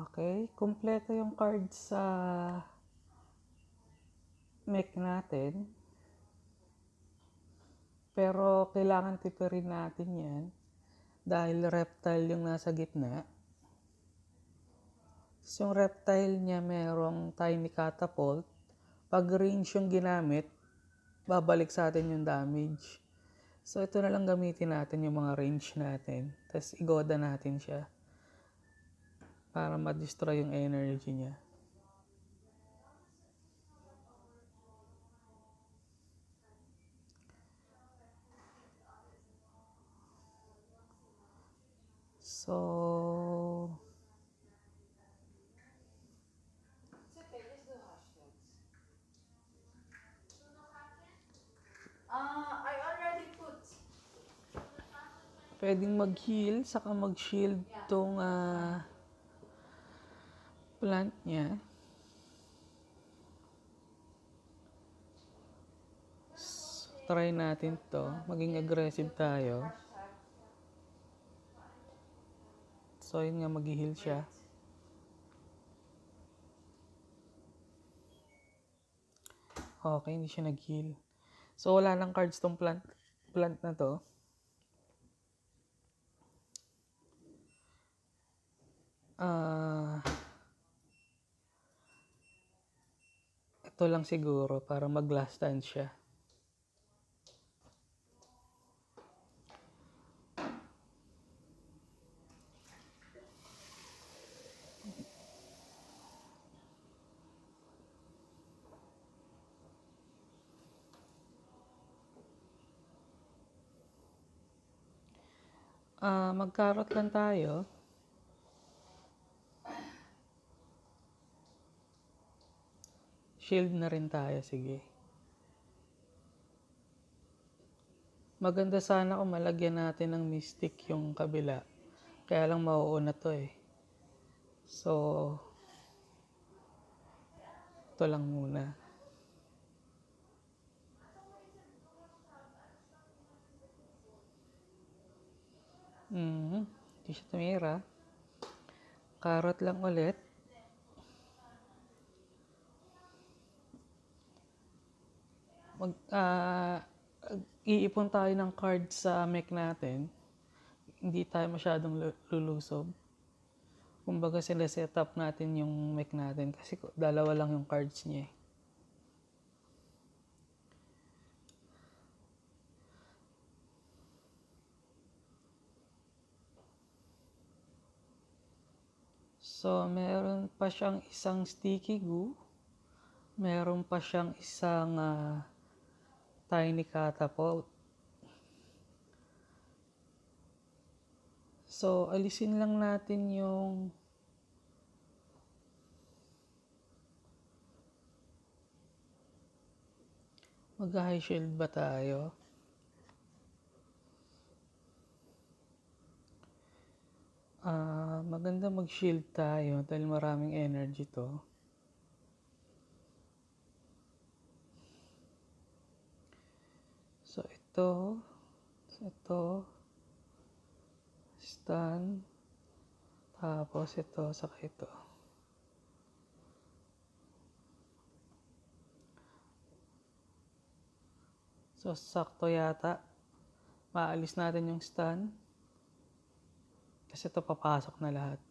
Okay, kumpleto yung cards sa mech natin. Pero kailangan tipirin natin yan dahil reptile yung nasa gitna. Tapos yung reptile niya merong tiny catapult. Pag range yung ginamit, babalik sa atin yung damage. So ito na lang gamitin natin yung mga range natin. Tapos igoda natin siya para ma-destroy yung energy niya. So, Uh, I already put. pwedeng mag-heal, saka mag-shield tong ah, plant niya. Try natin to. Maging aggressive tayo. So, yun nga, mag-heal siya. Okay, hindi siya nag-heal. So, wala nang cards tong plant, plant na to. Ah, ito lang siguro para mag-last stand siya. Ah, mag-carrot lang tayo. Shield na rin tayo, sige. Maganda sana kung malagyan natin ng mystic yung kabila. Kaya lang mauuna to eh. So, ito lang muna. Mhm, hindi siya tumira. Carrot lang ulit. Mag ah, iipon tayo ng cards sa mech natin. Hindi tayo masyadong lu- lulusob. Kumbaga sila set up natin yung mech natin kasi dalawa lang yung cards niya eh. So, meron pa siyang isang sticky glue. Meron pa siyang isang ah, tiny catapult. So, alisin lang natin yung mag-high shield ba tayo? Ah, maganda mag-shield tayo dahil maraming energy to. So, ito, ito, stun, tapos ito, saka ito. So, sakto yata. Maalis natin yung stun. Kasi ito papasok na lahat.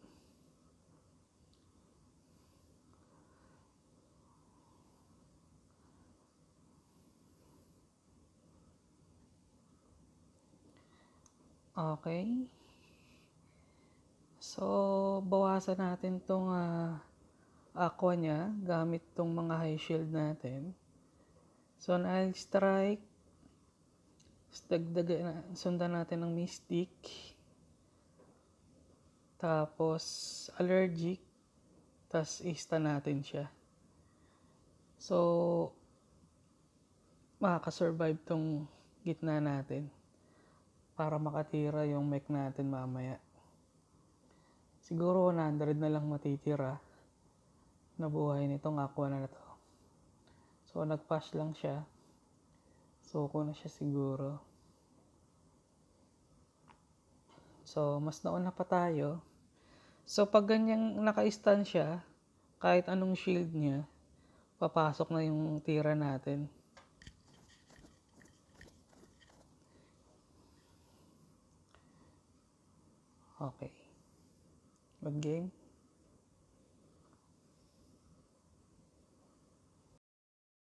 Okay. So, bawasan natin tong ah, aqua niya gamit tong mga high shield natin. So, I'll strike. Tapos Dagdagan, sundan natin ng mystic. Tapos, allergic. Tapos, ista natin siya. So, makakasurvive tong gitna natin para makatira yung mech natin mamaya. Siguro 100 na lang matitira na buhay nitong aqua na to. So, nag-pass lang siya. Suko na siya siguro. So, mas nauna pa tayo. So, pag ganyang naka-stand siya, kahit anong shield niya, papasok na yung tira natin. Okay. Mag-game.